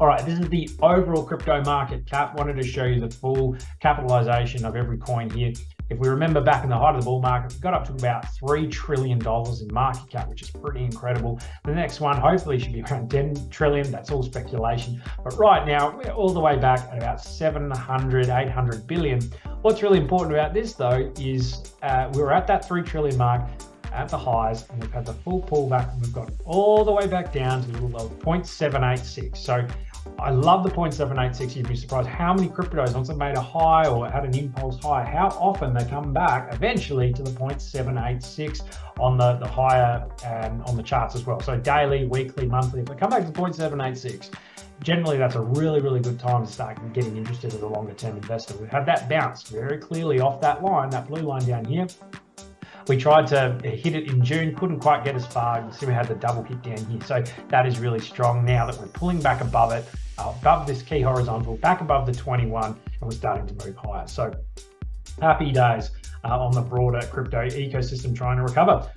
All right, this is the overall crypto market cap. Wanted to show you the full capitalization of every coin here. If we remember back in the height of the bull market, we got up to about $3 trillion in market cap, which is pretty incredible. The next one hopefully should be around 10 trillion. That's all speculation. But right now, we're all the way back at about 700, 800 billion. What's really important about this though is uh, we were at that 3 trillion mark at the highs and we've had the full pullback and we've got all the way back down to a little low 0.786. So I love the 0.786. You'd be surprised how many cryptos, once they've made a high or had an impulse high, how often they come back eventually to the 0.786 on the, the higher and on the charts as well. So daily, weekly, monthly, if they come back to 0.786, generally that's a really, really good time to start getting interested as a longer term investor. We've had that bounce very clearly off that line, that blue line down here. We tried to hit it in June, couldn't quite get as far. You see we had the double hit down here. So that is really strong now that we're pulling back above it, uh, above this key horizontal, back above the 21, and we're starting to move higher. So happy days uh, on the broader crypto ecosystem trying to recover.